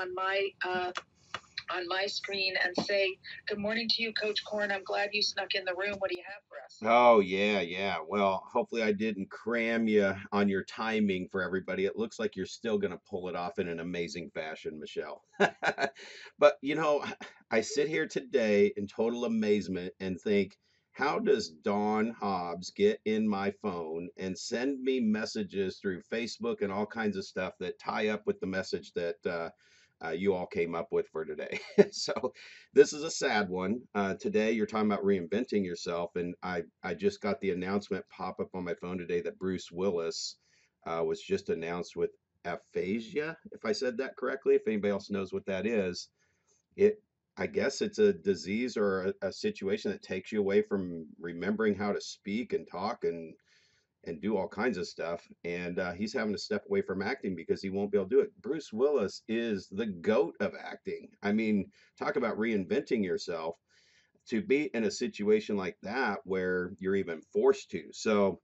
on my uh, on my screen and say, Good morning to you, Coach Korn. I'm glad you snuck in the room. What do you have for us? Oh, yeah, yeah. Well, hopefully I didn't cram you on your timing for everybody. It looks like you're still going to pull it off in an amazing fashion, Michelle. But, you know, I sit here today in total amazement and think, how does Dawn Hobbs get in my phone and send me messages through Facebook and all kinds of stuff that tie up with the message that uh, uh, you all came up with for today. so this is a sad one. Uh, today you're talking about reinventing yourself, and I I just got the announcement pop up on my phone today that Bruce Willis uh, was just announced with aphasia, if I said that correctly. If anybody else knows what that is, it I guess it's a disease or a, a situation that takes you away from remembering how to speak and talk and and do all kinds of stuff. And uh, he's having to step away from acting because he won't be able to do it. Bruce Willis is the goat of acting. I mean, talk about reinventing yourself to be in a situation like that where you're even forced to. So,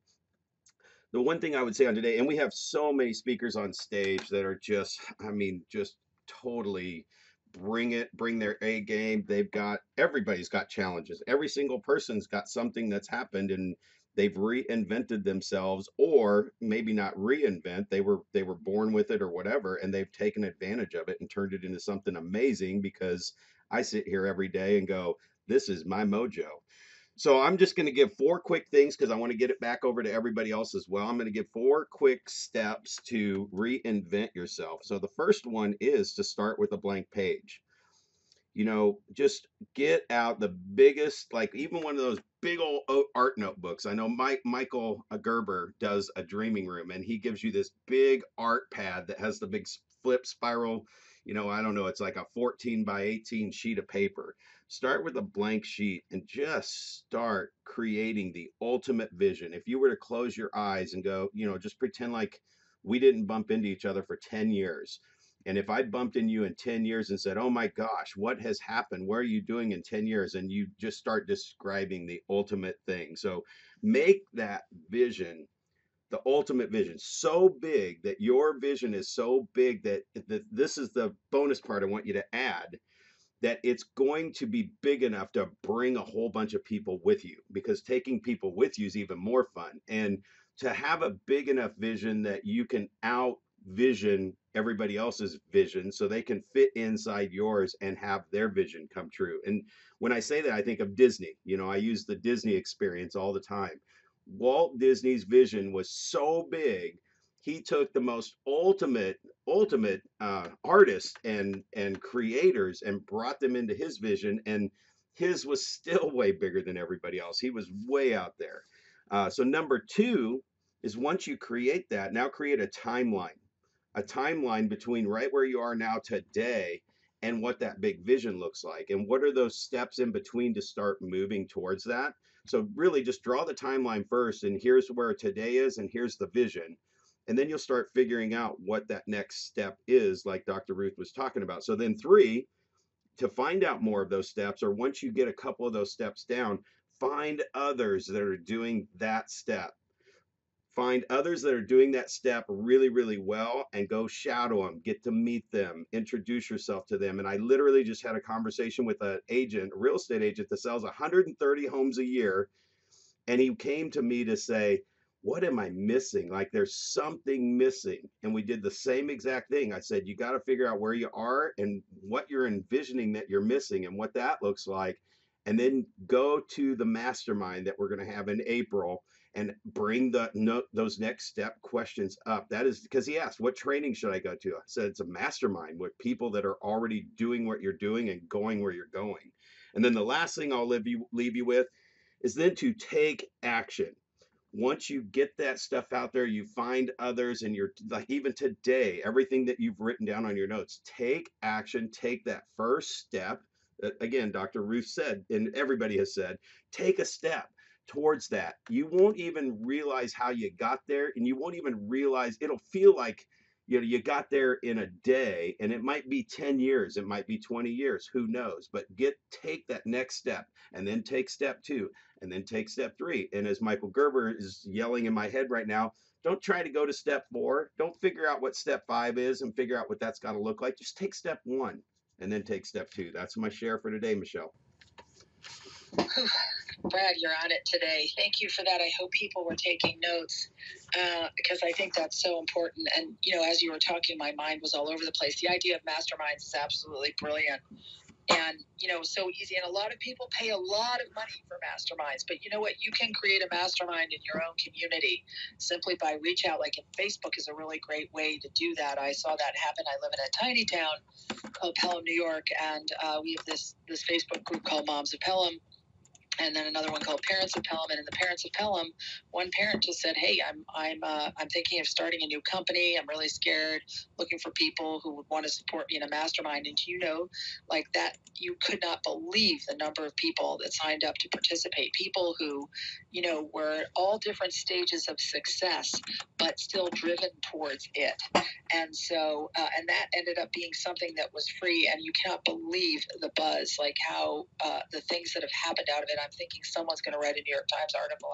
the one thing I would say on today, and we have so many speakers on stage that are just, I mean, just totally bring it, bring their A game. They've got everybody's got challenges. Every single person's got something that's happened and they've reinvented themselves or maybe not reinvent they were they were born with it or whatever and they've taken advantage of it and turned it into something amazing because i sit here every day and go this is my mojo. So i'm just going to give four quick things because i want to get it back over to everybody else as well. I'm going to give four quick steps to reinvent yourself. So the first one is to start with a blank page you know, just get out the biggest, like even one of those big old art notebooks. I know Mike Michael uh, Gerber does a dreaming room, and he gives you this big art pad that has the big flip spiral. You know, I don't know, it's like a 14 by 18 sheet of paper. Start with a blank sheet and just start creating the ultimate vision. If you were to close your eyes and go, you know, just pretend like we didn't bump into each other for 10 years and if I bumped in you in 10 years and said, Oh my gosh, what has happened? What are you doing in 10 years? And you just start describing the ultimate thing. So make that vision the ultimate vision so big that your vision is so big that, that this is the bonus part I want you to add that it's going to be big enough to bring a whole bunch of people with you because taking people with you is even more fun. And to have a big enough vision that you can out vision everybody else's vision so they can fit inside yours and have their vision come true. And when I say that, I think of Disney. You know, I use the Disney experience all the time. Walt Disney's vision was so big, he took the most ultimate, ultimate uh, artists and and creators and brought them into his vision, and his was still way bigger than everybody else. He was way out there. Uh, so number two is once you create that, now create a timeline a timeline between right where you are now today and what that big vision looks like and what are those steps in between to start moving towards that? So really just draw the timeline first and here's where today is and here's the vision and then you'll start figuring out what that next step is like dr ruth was talking about. So then three to find out more of those steps or once you get a couple of those steps down find others that are doing that step find others that are doing that step really really well and go shadow them get to meet them introduce yourself to them. And i literally just had a conversation with an agent a real estate agent that sells 130 homes a year. And he came to me to say what am i missing? Like there's something missing. And we did the same exact thing. I said you got to figure out where you are and what you're envisioning that you're missing and what that looks like and then go to the mastermind that we're going to have in april and bring the no, those next step questions up. That is because he asked, "What training should I go to?" I said, "It's a mastermind with people that are already doing what you're doing and going where you're going." And then the last thing I'll leave you leave you with is then to take action. Once you get that stuff out there, you find others, and you're like even today, everything that you've written down on your notes, take action, take that first step. Again, Dr. Ruth said, and everybody has said, take a step towards that. You won't even realize how you got there, and you won't even realize it'll feel like you know you got there in a day and it might be 10 years it might be 20 years who knows but get take that next step and then take step 2 and then take step 3 and as Michael Gerber is yelling in my head right now don't try to go to step 4 don't figure out what step 5 is and figure out what that's got to look like just take step 1 and then take step 2 that's my share for today Michelle Brad, you're on it today. Thank you for that. I hope people were taking notes uh, because I think that's so important. And, you know, as you were talking, my mind was all over the place. The idea of masterminds is absolutely brilliant and, you know, so easy. And a lot of people pay a lot of money for masterminds. But you know what? You can create a mastermind in your own community simply by reach out. Like, Facebook is a really great way to do that. I saw that happen. I live in a tiny town called Pelham, New York, and uh, we have this this Facebook group called Moms of Pelham and then another one called Parents of Pelham. And in the Parents of Pelham, one parent just said, "Hey, I'm I'm uh, I'm thinking of starting a new company. I'm really scared, looking for people who would want to support me in a mastermind." And you know, like that, you could not believe the number of people that signed up to participate. People who, you know, were all different stages of success, but still driven towards it. And so, uh, and that ended up being something that was free. And you cannot believe the buzz, like how uh, the things that have happened out of it. I'm thinking someone's going to write a New York Times article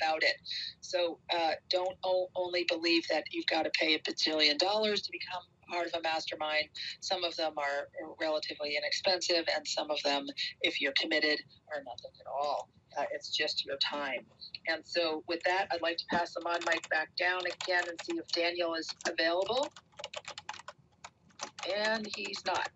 about it. So uh, don't o- only believe that you've got to pay a bajillion dollars to become part of a mastermind. Some of them are relatively inexpensive, and some of them, if you're committed, are nothing at all. Uh, it's just your time. And so, with that, I'd like to pass the mod mic back down again and see if Daniel is available. And he's not.